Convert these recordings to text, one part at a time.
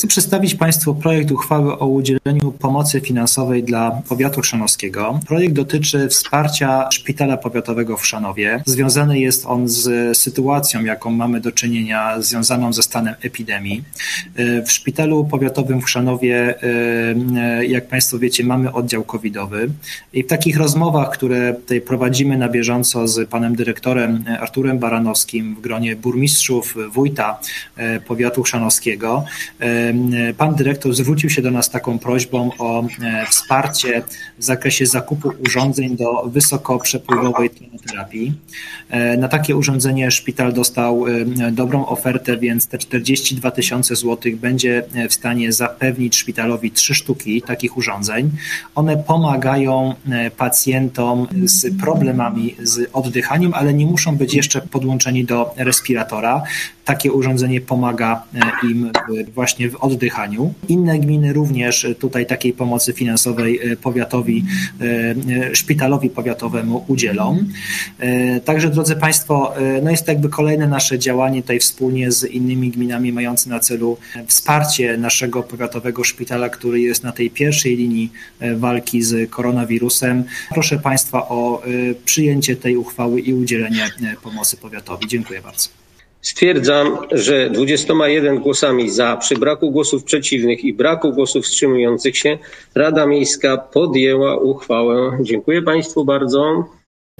Chcę przedstawić Państwu projekt uchwały o udzieleniu pomocy finansowej dla powiatu chrzanowskiego. Projekt dotyczy wsparcia szpitala powiatowego w Chrzanowie. Związany jest on z sytuacją, jaką mamy do czynienia związaną ze stanem epidemii. W szpitalu powiatowym w Chrzanowie, jak Państwo wiecie, mamy oddział covidowy i w takich rozmowach, które tutaj prowadzimy na bieżąco z panem dyrektorem Arturem Baranowskim w gronie burmistrzów, wójta powiatu chrzanowskiego, pan dyrektor zwrócił się do nas taką prośbą o e, wsparcie w zakresie zakupu urządzeń do wysokoprzepływowej tlenoterapii. E, na takie urządzenie szpital dostał e, dobrą ofertę, więc te 42 tysiące złotych będzie w stanie zapewnić szpitalowi trzy sztuki takich urządzeń. One pomagają pacjentom z problemami z oddychaniem, ale nie muszą być jeszcze podłączeni do respiratora. Takie urządzenie pomaga im właśnie w oddychaniu. Inne gminy również tutaj takiej pomocy finansowej e, powiatowi, e, e, szpitalowi powiatowemu udzielą. Także drodzy Państwo, no jest to jakby kolejne nasze działanie tutaj wspólnie z innymi gminami mające na celu wsparcie naszego powiatowego szpitala, który jest na tej pierwszej linii walki z koronawirusem. Proszę Państwa o przyjęcie tej uchwały i udzielenie pomocy powiatowi. Dziękuję bardzo. Stwierdzam, że 21 głosami za, przy braku głosów przeciwnych i braku głosów wstrzymujących się, Rada Miejska podjęła uchwałę. Dziękuję Państwu bardzo.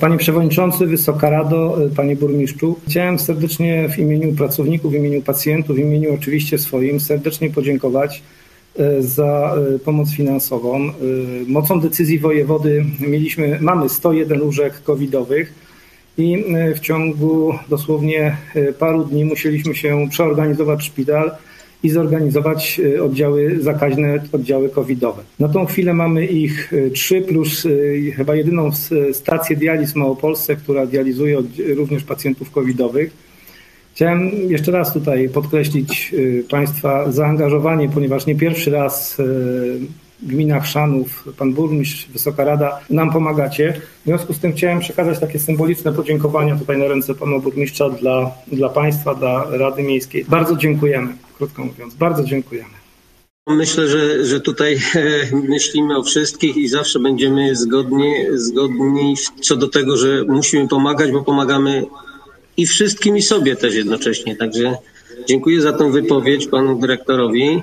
Panie Przewodniczący, Wysoka Rado, Panie Burmistrzu, chciałem serdecznie w imieniu pracowników, w imieniu pacjentów, w imieniu oczywiście swoim serdecznie podziękować e, za e, pomoc finansową. E, mocą decyzji wojewody mieliśmy, mamy 101 łóżek covidowych i e, w ciągu dosłownie e, paru dni musieliśmy się przeorganizować szpital i zorganizować e, oddziały zakaźne, oddziały covidowe. Na tą chwilę mamy ich trzy plus chyba jedyną stację dializ w Małopolsce, która dializuje również pacjentów covidowych. Chciałem jeszcze raz tutaj podkreślić Państwa zaangażowanie, ponieważ nie pierwszy raz gmina Chrzanów, pan burmistrz, Wysoka Rada, nam pomagacie. W związku z tym chciałem przekazać takie symboliczne podziękowania tutaj na ręce pana burmistrza dla, dla państwa, dla Rady Miejskiej. Bardzo dziękujemy, krótko mówiąc, bardzo dziękujemy. Myślę, że, że tutaj myślimy o wszystkich i zawsze będziemy zgodni, zgodni co do tego, że musimy pomagać, bo pomagamy i wszystkim i sobie też jednocześnie. Także dziękuję za tę wypowiedź panu dyrektorowi.